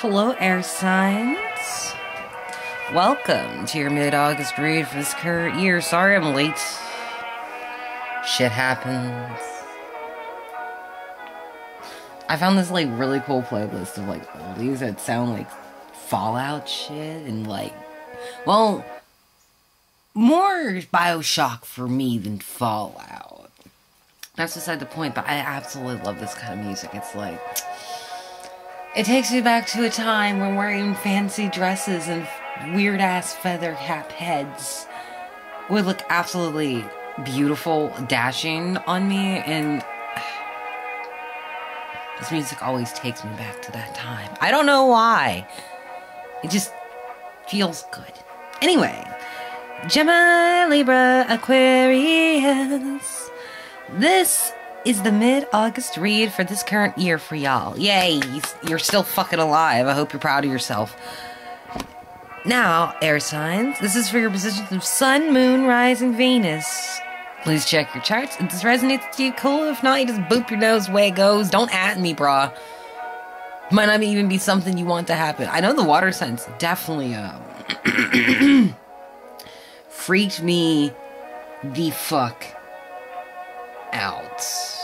Hello, air signs. Welcome to your mid August read for this current year. Sorry I'm late. Shit happens. I found this like really cool playlist of like oldies that sound like Fallout shit and like, well, more Bioshock for me than Fallout. That's beside the point, but I absolutely love this kind of music. It's like, it takes me back to a time when wearing fancy dresses and weird ass feather cap heads would look absolutely beautiful, dashing on me, and this music always takes me back to that time. I don't know why. It just feels good. Anyway, Gemini, Libra, Aquarius. This is the mid-August read for this current year for y'all. Yay, you're still fucking alive. I hope you're proud of yourself. Now, air signs, this is for your positions of Sun, Moon, Rising, Venus. Please check your charts. If this resonates with you, cool. If not, you just boop your nose way it goes. Don't at me, brah. Might not even be something you want to happen. I know the water signs definitely um freaked me the fuck out.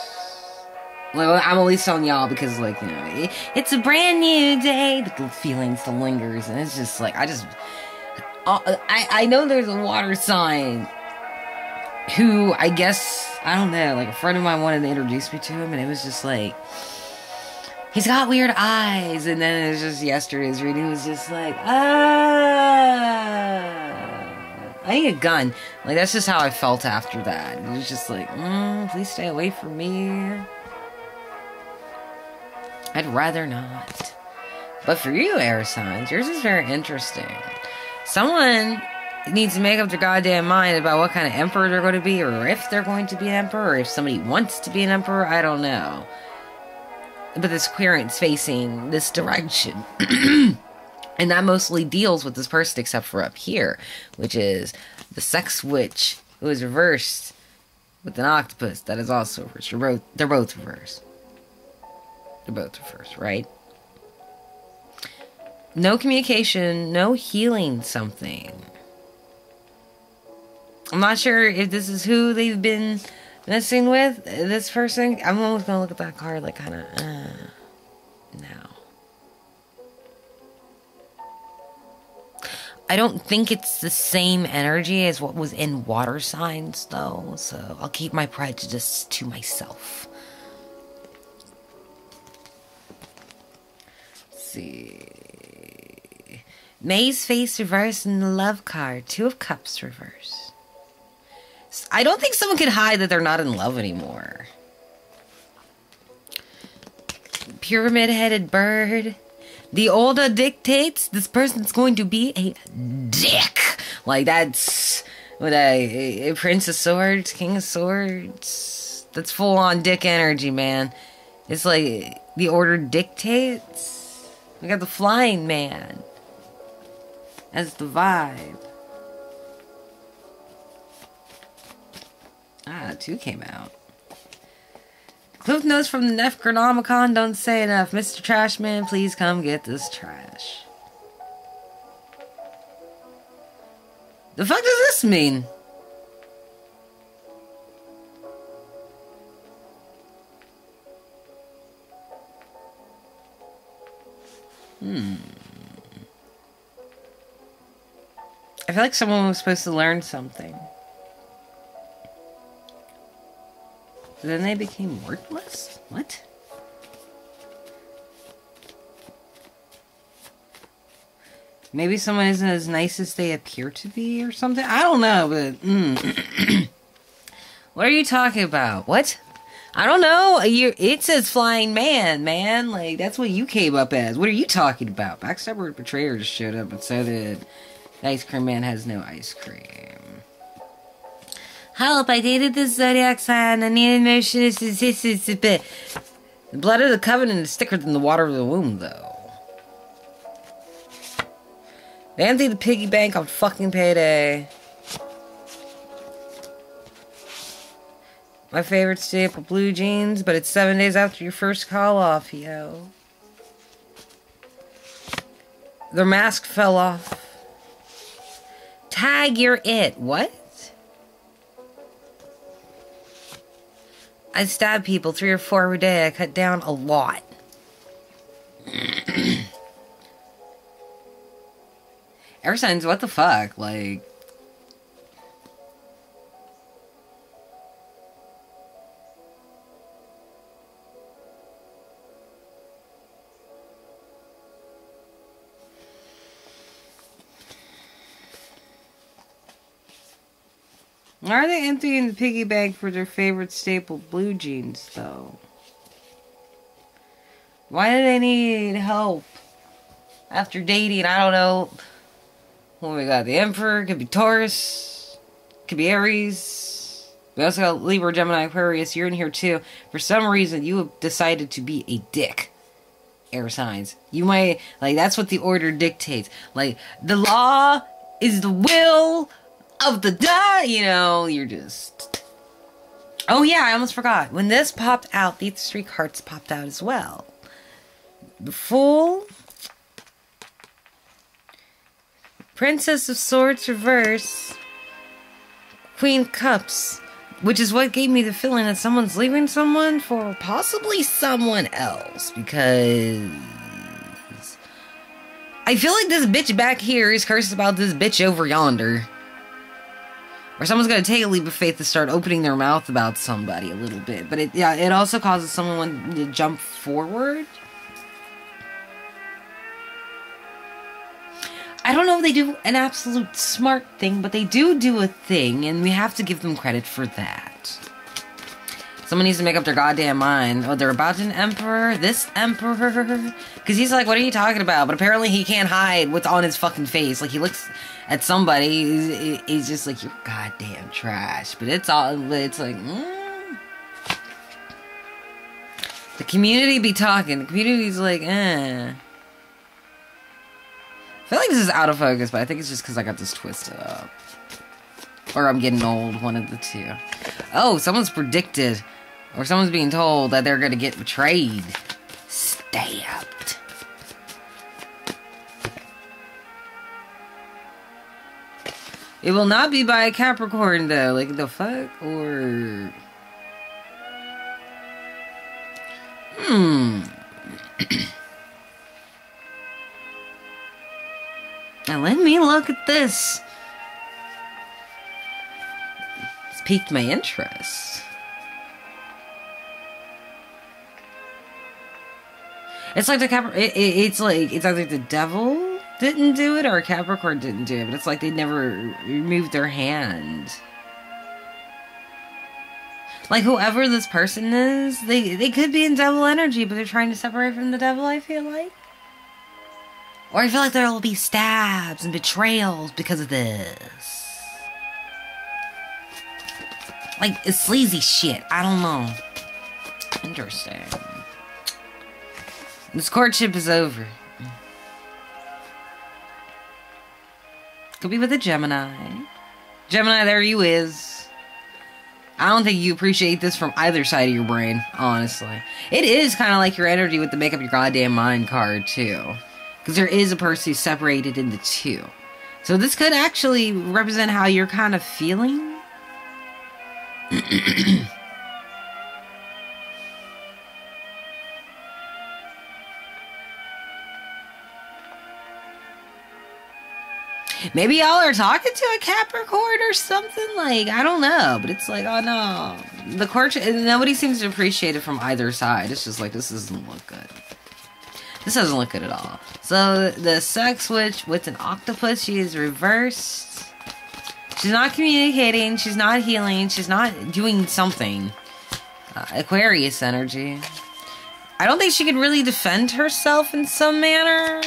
I'm at least telling y'all because, like, you know, it, it's a brand new day. The feeling still lingers, and it's just like I just, I I know there's a water sign who I guess I don't know, like a friend of mine wanted to introduce me to him, and it was just like he's got weird eyes, and then it was just yesterday's reading was just like ah. I need a gun. Like that's just how I felt after that. It was just like, mm, please stay away from me. I'd rather not. But for you, air signs, yours is very interesting. Someone needs to make up their goddamn mind about what kind of emperor they're going to be, or if they're going to be an emperor, or if somebody wants to be an emperor. I don't know. But this queerance facing this direction. and that mostly deals with this person, except for up here, which is the sex witch who is reversed with an octopus that is also reversed. They're both reversed. They're both reversed, right? No communication, no healing something. I'm not sure if this is who they've been messing with. This person. I'm almost gonna look at that card like kind of. Uh, no. I don't think it's the same energy as what was in water signs, though. So I'll keep my prejudice to myself. See. May's face reversed in the love card. Two of Cups reversed. I don't think someone can hide that they're not in love anymore. Pyramid headed bird. The older dictates this person's going to be a dick. Like that's what a, a Prince of Swords, King of Swords. That's full on dick energy, man. It's like the order dictates. We got the flying man as the vibe. Ah, two came out. Cliff notes from the Necronomicon don't say enough. Mr. Trashman, please come get this trash. The fuck does this mean? Hmm. I feel like someone was supposed to learn something. Then they became worthless? What? Maybe someone isn't as nice as they appear to be or something? I don't know, but. Mm. what are you talking about? What? I don't know. You, it says flying man, man. Like, that's what you came up as. What are you talking about? Backstabber Betrayer just showed up and so did Ice Cream Man has no ice cream. Help, I dated this zodiac sign. I needed motion. The blood of the covenant is thicker than the water of the womb, though. They the piggy bank on fucking payday. My favorite staple, blue jeans, but it's seven days after your first call off, yo. Their mask fell off. Tag, you're it. What? I stab people three or four every day. I cut down a lot. Air signs, what the fuck? Like. Are they emptying the piggy bank for their favorite staple blue jeans, though? Why do they need help? After dating, I don't know. Well, we got the Emperor, could be Taurus, could be Aries. We also got Libra, Gemini, Aquarius. You're in here too. For some reason, you have decided to be a dick. Air signs. You might, like, that's what the order dictates. Like, the law is the will of the duh, you know, you're just. Oh, yeah, I almost forgot. When this popped out, these three cards popped out as well. The Fool, Princess of Swords reverse, Queen Cups, which is what gave me the feeling that someone's leaving someone for possibly someone else because I feel like this bitch back here is cursed about this bitch over yonder. Or someone's gonna take a leap of faith to start opening their mouth about somebody a little bit. But it yeah, it also causes someone to jump forward. I don't know if they do an absolute smart thing, but they do do a thing, and we have to give them credit for that. Someone needs to make up their goddamn mind. Oh, they're about an emperor? This emperor? Because he's like, what are you talking about? But apparently he can't hide what's on his fucking face. Like, he looks at somebody, he's just like, you're goddamn trash. But it's all, it's like, mm. The community be talking. The community's like, eh. I feel like this is out of focus, but I think it's just because I got this twisted up. Or I'm getting old, one of the two. Oh, someone's predicted, or someone's being told that they're gonna get betrayed. Stabbed. It will not be by a Capricorn, though. Like, the fuck? Or... Hmm. now let me look at this. It's piqued my interest. It's like the Cap. It, it, it's like it's either the devil didn't do it or Capricorn didn't do it, but it's like they never removed their hand. Like whoever this person is, they they could be in devil energy, but they're trying to separate from the devil. I feel like, or I feel like there will be stabs and betrayals because of this. Like it's sleazy shit. I don't know. Interesting. This courtship is over. Could be with a Gemini. Gemini, there you is. I don't think you appreciate this from either side of your brain, honestly. It is kind of like your energy with the make up your goddamn mind card, too. Because there is a person separated into two. So this could actually represent how you're kind of feeling. Maybe y'all are talking to a Capricorn or something. Like I don't know, but it's like, oh no, the court. Nobody seems to appreciate it from either side. It's just like this doesn't look good. This doesn't look good at all. So the sex witch with an octopus, she is reversed. She's not communicating. She's not healing. She's not doing something. Uh, Aquarius energy. I don't think she could really defend herself in some manner.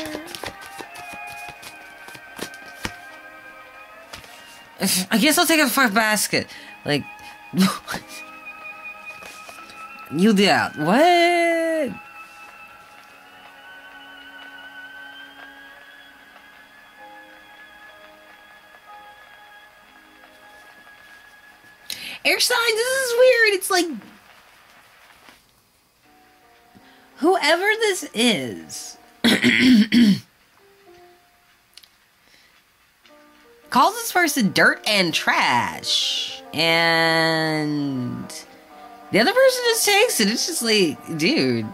I guess I'll take a fuck basket. Like, you did that. What? Air signs, this is weird. It's like. Whoever this is. calls this person dirt and trash. And the other person just takes it. It's just like, dude.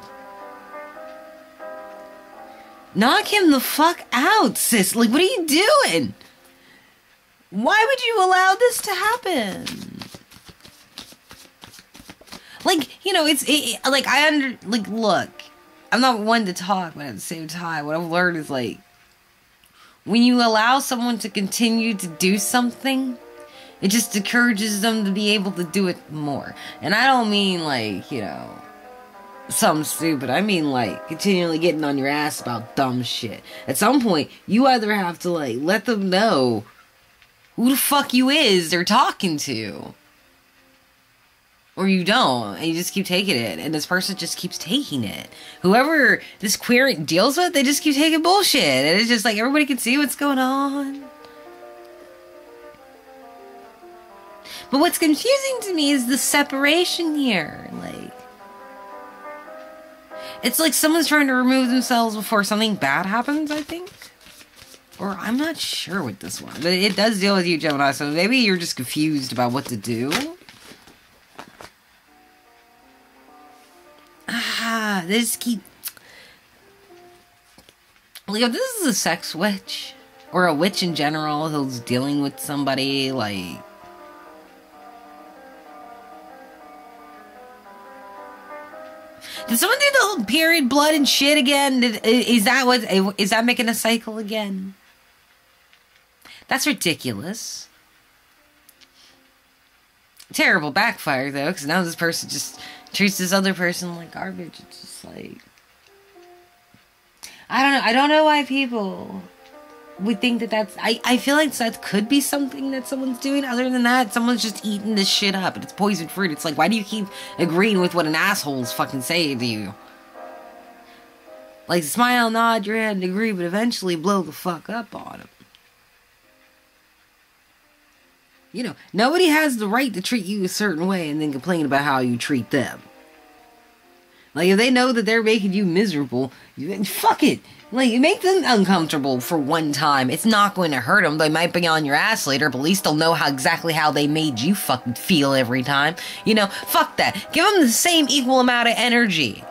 Knock him the fuck out, sis. Like, what are you doing? Why would you allow this to happen? Like, you know, it's it, like I under like look. I'm not one to talk, but at the same time, what I've learned is like when you allow someone to continue to do something, it just encourages them to be able to do it more. And I don't mean like, you know, something stupid. I mean like continually getting on your ass about dumb shit. At some point, you either have to like let them know who the fuck you is they're talking to. Or you don't, and you just keep taking it, and this person just keeps taking it. Whoever this queer deals with, they just keep taking bullshit, and it's just like everybody can see what's going on. But what's confusing to me is the separation here. Like, it's like someone's trying to remove themselves before something bad happens, I think. Or I'm not sure with this one. But it does deal with you, Gemini, so maybe you're just confused about what to do. Ah, they just keep. If this is a sex witch, or a witch in general who's dealing with somebody, like. Did someone do the whole period blood and shit again? Is that what is that making a cycle again? That's ridiculous. Terrible backfire though, because now this person just treats this other person like garbage. It's just like I don't know. I don't know why people would think that that's. I, I feel like that could be something that someone's doing. Other than that, someone's just eating this shit up and it's poison fruit. It's like, why do you keep agreeing with what an asshole's fucking saying to you? Like, smile, nod your head, and agree, but eventually blow the fuck up on him. You know, nobody has the right to treat you a certain way and then complain about how you treat them. Like, if they know that they're making you miserable, you, fuck it. Like, you make them uncomfortable for one time. It's not going to hurt them. They might be on your ass later, but at least they'll know how exactly how they made you fucking feel every time. You know, fuck that. Give them the same equal amount of energy.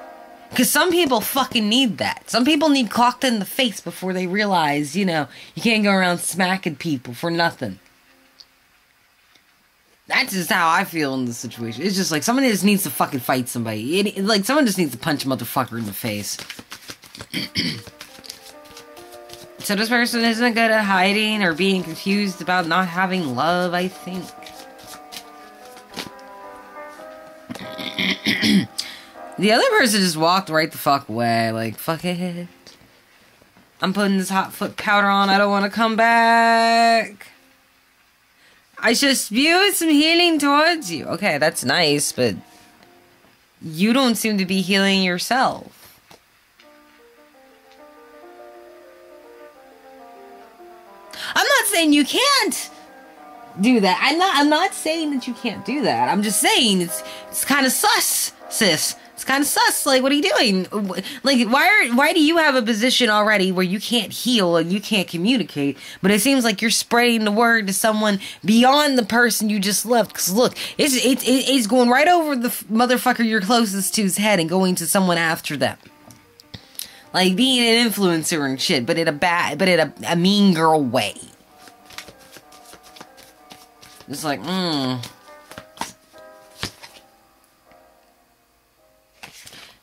Because some people fucking need that. Some people need clocked in the face before they realize, you know, you can't go around smacking people for nothing. That's just how I feel in the situation. It's just like someone just needs to fucking fight somebody. It, like someone just needs to punch a motherfucker in the face. so this person isn't good at hiding or being confused about not having love, I think. the other person just walked right the fuck away. Like, fuck it. I'm putting this hot foot powder on. I don't want to come back. I should spew some healing towards you. Okay, that's nice, but you don't seem to be healing yourself. I'm not saying you can't do that. I'm not I'm not saying that you can't do that. I'm just saying it's it's kind of sus, sis. It's kind of sus. Like, what are you doing? Like, why are why do you have a position already where you can't heal and you can't communicate? But it seems like you're spreading the word to someone beyond the person you just left. Because look, it's it's it's going right over the motherfucker you're closest to's head and going to someone after them. Like being an influencer and shit, but in a bad, but in a, a mean girl way. It's like, mmm.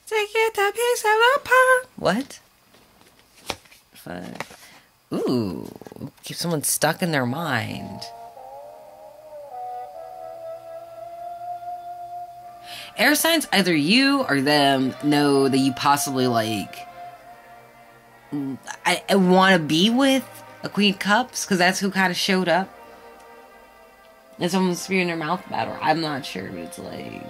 Take it a piece of the pie. What? Fuck. Ooh. Keep someone stuck in their mind. Air signs, either you or them know that you possibly like. I, I want to be with a Queen of Cups because that's who kind of showed up. And someone's spewing their mouth about her. I'm not sure, but it's like.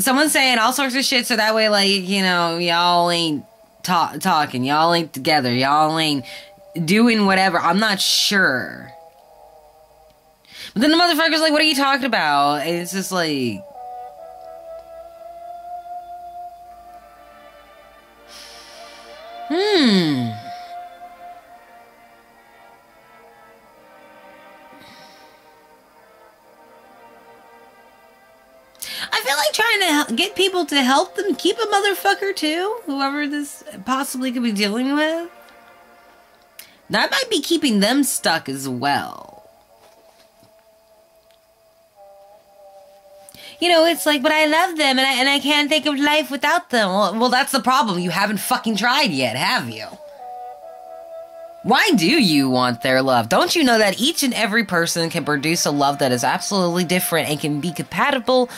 Someone's saying all sorts of shit so that way like you know y'all ain't ta- talking. Y'all ain't together. Y'all ain't doing whatever. I'm not sure. But then the motherfucker's like what are you talking about? And it's just like hmm get people to help them keep a motherfucker too, whoever this possibly could be dealing with. That might be keeping them stuck as well. You know, it's like, but I love them and I, and I can't think of life without them. Well, well, that's the problem. You haven't fucking tried yet, have you? Why do you want their love? Don't you know that each and every person can produce a love that is absolutely different and can be compatible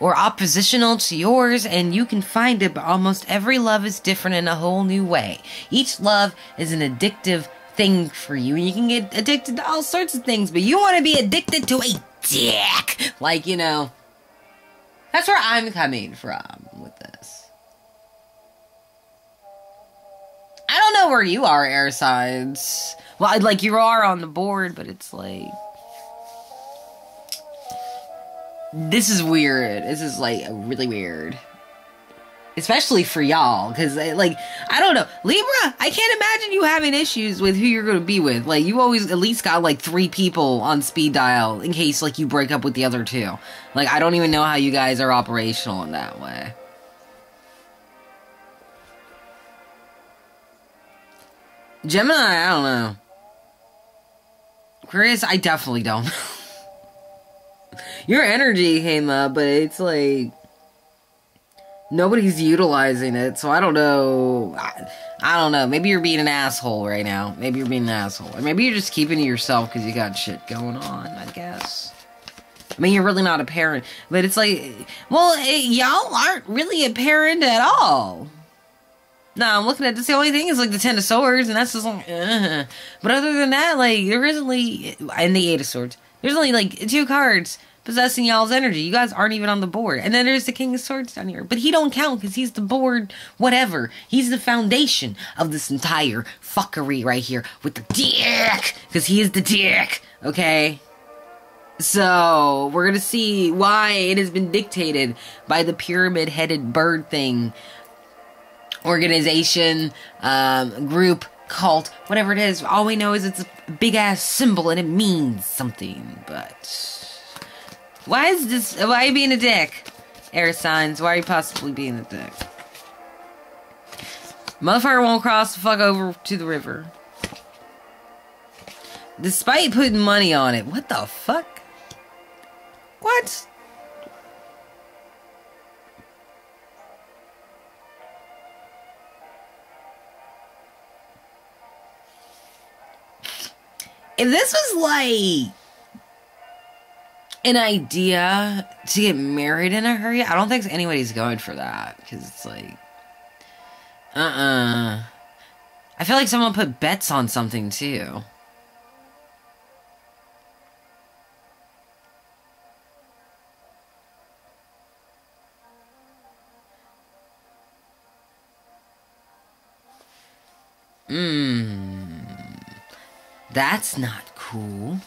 or oppositional to yours, and you can find it, but almost every love is different in a whole new way. Each love is an addictive thing for you, and you can get addicted to all sorts of things, but you want to be addicted to a dick. Like, you know, that's where I'm coming from with this. I don't know where you are, air signs. Well, like you are on the board, but it's like this is weird. This is like really weird. Especially for y'all, because eh, like I don't know Libra. I can't imagine you having issues with who you're going to be with. Like you always at least got like three people on speed dial in case like you break up with the other two. Like I don't even know how you guys are operational in that way. Gemini, I don't know. Chris, I definitely don't. Your energy came up, but it's like nobody's utilizing it, so I don't know. I, I, don't know. Maybe you're being an asshole right now. Maybe you're being an asshole, or maybe you're just keeping to yourself because you got shit going on. I guess. I mean, you're really not a parent, but it's like, well, it, y'all aren't really a parent at all. No, I'm looking at this. The only thing is like the Ten of Swords, and that's just like, uh. but other than that, like there isn't really, and the Eight of Swords. There's only like two cards possessing y'all's energy. You guys aren't even on the board. And then there's the King of Swords down here. But he don't count because he's the board, whatever. He's the foundation of this entire fuckery right here with the dick. Because he is the dick. Okay? So, we're gonna see why it has been dictated by the pyramid headed bird thing. Organization, um, group, cult, whatever it is. All we know is it's a big ass symbol and it means something. But why is this? Why are you being a dick? Air signs. Why are you possibly being a dick? Motherfucker won't cross the fuck over to the river. Despite putting money on it. What the fuck? What? If this was like an idea to get married in a hurry, I don't think anybody's going for that because it's like, uh uh-uh. uh I feel like someone put bets on something too. Mmm. That's not cool.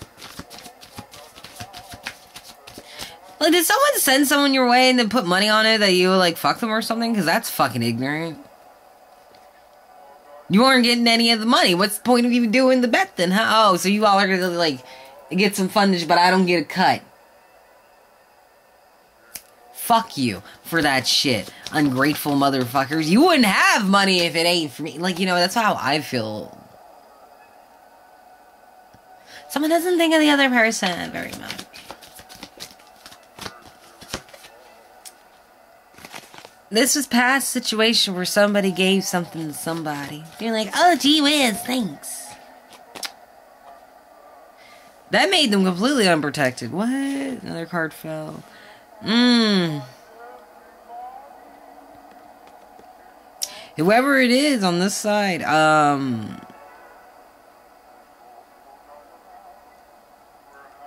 Like, did someone send someone your way and then put money on it that you like fuck them or something? Because that's fucking ignorant. You aren't getting any of the money. What's the point of even doing the bet then? Huh? Oh, so you all are gonna like get some fundage, but I don't get a cut. Fuck you for that shit, ungrateful motherfuckers. You wouldn't have money if it ain't for me. Like, you know, that's how I feel. Someone doesn't think of the other person very much. This was past situation where somebody gave something to somebody. You're like, oh, gee whiz, thanks. That made them completely unprotected. What? Another card fell. Mmm. Whoever it is on this side, um.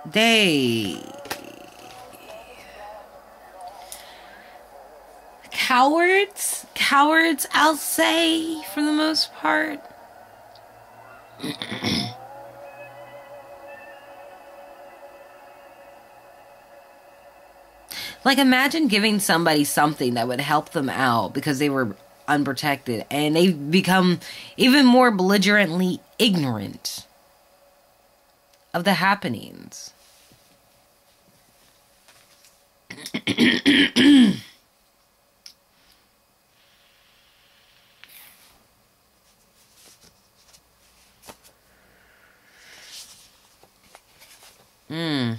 They cowards. Cowards, I'll say, for the most part. like, imagine giving somebody something that would help them out because they were unprotected and they become even more belligerently ignorant of the happenings. Hmm.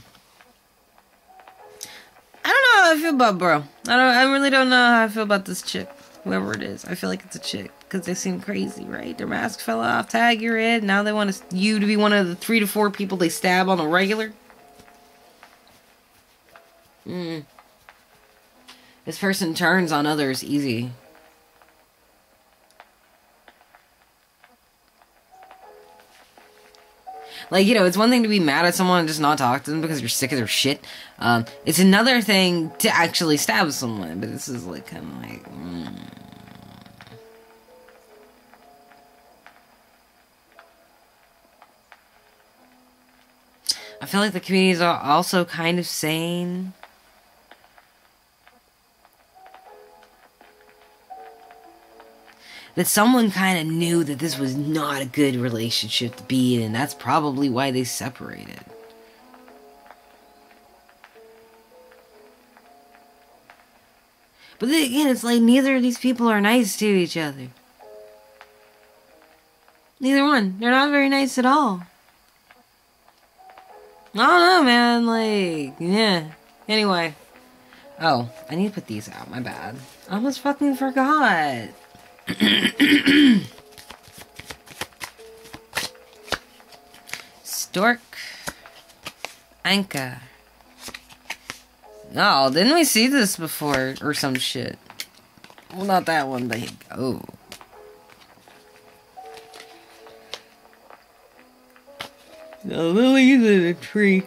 I don't know how I feel bro. I don't. I really don't know how I feel about this chick, whoever it is. I feel like it's a chick because they seem crazy, right? Their mask fell off, tag your head. Now they want you to be one of the three to four people they stab on a regular. Hmm. This person turns on others easy. Like, you know, it's one thing to be mad at someone and just not talk to them because you're sick of their shit. Um, it's another thing to actually stab someone, but this is like kind of like. Mm. I feel like the community is also kind of sane. That someone kind of knew that this was not a good relationship to be in, and that's probably why they separated. But then again, it's like neither of these people are nice to each other. Neither one. They're not very nice at all. I don't know, man. Like, yeah. Anyway. Oh, I need to put these out. My bad. I almost fucking forgot. Stork. Anka. No, didn't we see this before or some shit? Well, not that one, but oh. The lilies in a tree.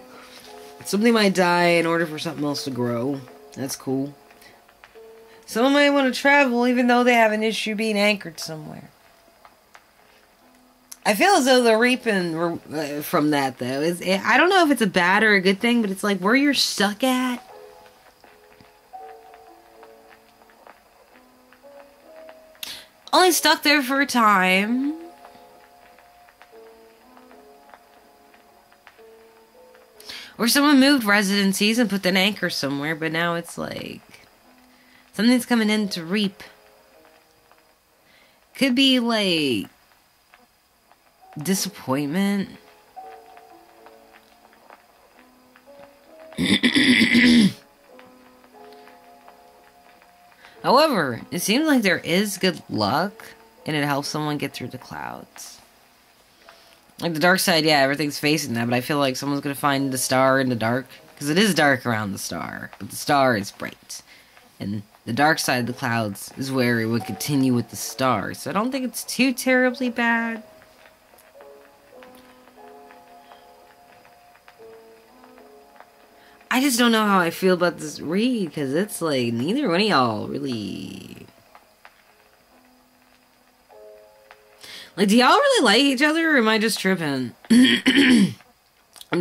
Something might die in order for something else to grow. That's cool. Someone might want to travel even though they have an issue being anchored somewhere. I feel as though they're reaping uh, from that, though. is I don't know if it's a bad or a good thing, but it's like where you're stuck at. Only stuck there for a time. Or someone moved residencies and put an anchor somewhere, but now it's like Something's coming in to reap. Could be like disappointment. However, it seems like there is good luck and it helps someone get through the clouds. Like the dark side, yeah, everything's facing that, but I feel like someone's gonna find the star in the dark. Because it is dark around the star, but the star is bright. And the dark side of the clouds is where it would continue with the stars. So I don't think it's too terribly bad. I just don't know how I feel about this read because it's like neither one of y'all really. Like, do y'all really like each other or am I just tripping? I'm,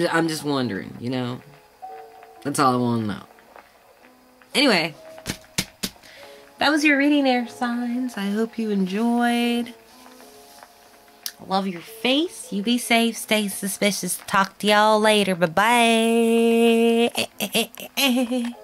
just, I'm just wondering, you know? That's all I want to know. Anyway, that was your reading air signs. I hope you enjoyed. Love your face. You be safe. Stay suspicious. Talk to y'all later. Bye bye.